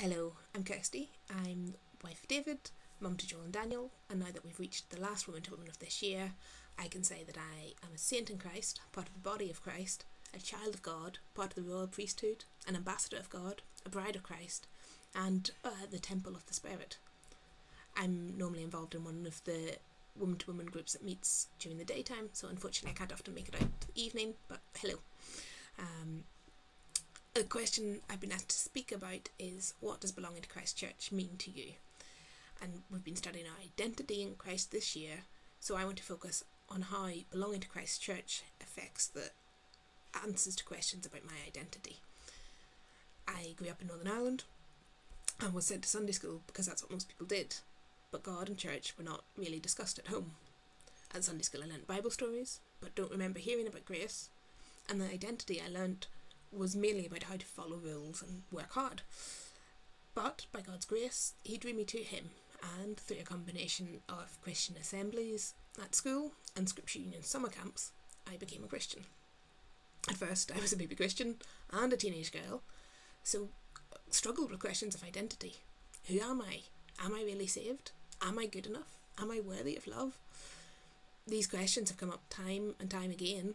Hello, I'm Kirsty. I'm wife of David, mum to Joel and Daniel, and now that we've reached the last woman to woman of this year, I can say that I am a saint in Christ, part of the body of Christ, a child of God, part of the royal priesthood, an ambassador of God, a bride of Christ, and uh, the temple of the Spirit. I'm normally involved in one of the woman to woman groups that meets during the daytime, so unfortunately I can't often make it out to the evening, but hello. Um, a question I've been asked to speak about is what does belonging to Christ Church mean to you? And we've been studying our identity in Christ this year, so I want to focus on how belonging to Christ Church affects the answers to questions about my identity. I grew up in Northern Ireland and was sent to Sunday school because that's what most people did, but God and church were not really discussed at home. At Sunday school, I learnt Bible stories, but don't remember hearing about grace, and the identity I learnt was mainly about how to follow rules and work hard. But by God's grace, He drew me to Him, and through a combination of Christian assemblies at school and Scripture Union summer camps, I became a Christian. At first, I was a baby Christian and a teenage girl, so uh, struggled with questions of identity. Who am I? Am I really saved? Am I good enough? Am I worthy of love? These questions have come up time and time again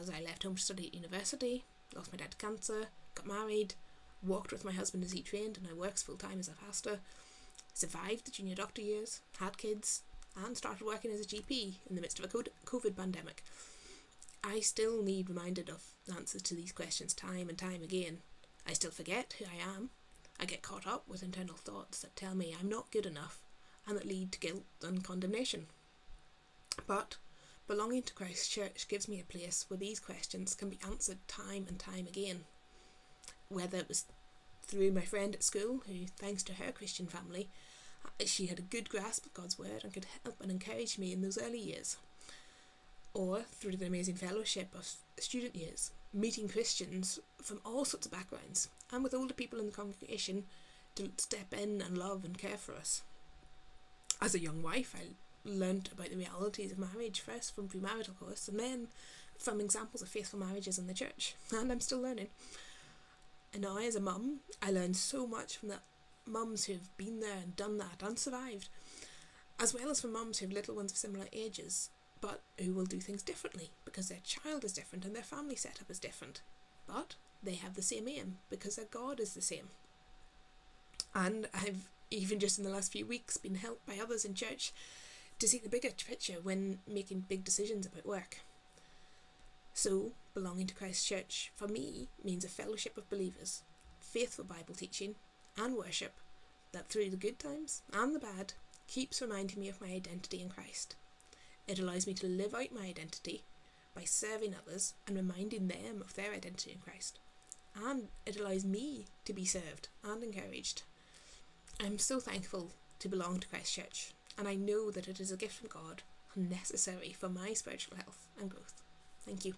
as I left home to study at university, lost my dad to cancer, got married, walked with my husband as he trained, and I works full time as a pastor, survived the junior doctor years, had kids, and started working as a GP in the midst of a COVID pandemic. I still need reminded of answers to these questions time and time again. I still forget who I am. I get caught up with internal thoughts that tell me I'm not good enough and that lead to guilt and condemnation. But Belonging to Christ Church gives me a place where these questions can be answered time and time again. Whether it was through my friend at school, who, thanks to her Christian family, uh, she had a good grasp of God's Word and could help and encourage me in those early years, or through the amazing fellowship of student years, meeting Christians from all sorts of backgrounds, and with older people in the congregation to step in and love and care for us. As a young wife, I learnt about the realities of marriage first from premarital course and then from examples of faithful marriages in the church and I'm still learning. And now as a mum, I learned so much from the mums who've been there and done that and survived, as well as from mums who have little ones of similar ages, but who will do things differently because their child is different and their family setup is different. But they have the same aim because their God is the same. And I've even just in the last few weeks been helped by others in church to see the bigger picture when making big decisions about work. So, belonging to Christ Church for me means a fellowship of believers, faithful Bible teaching, and worship that through the good times and the bad keeps reminding me of my identity in Christ. It allows me to live out my identity by serving others and reminding them of their identity in Christ. And it allows me to be served and encouraged. I'm so thankful to belong to Christ Church and I know that it is a gift from God and necessary for my spiritual health and growth. Thank you.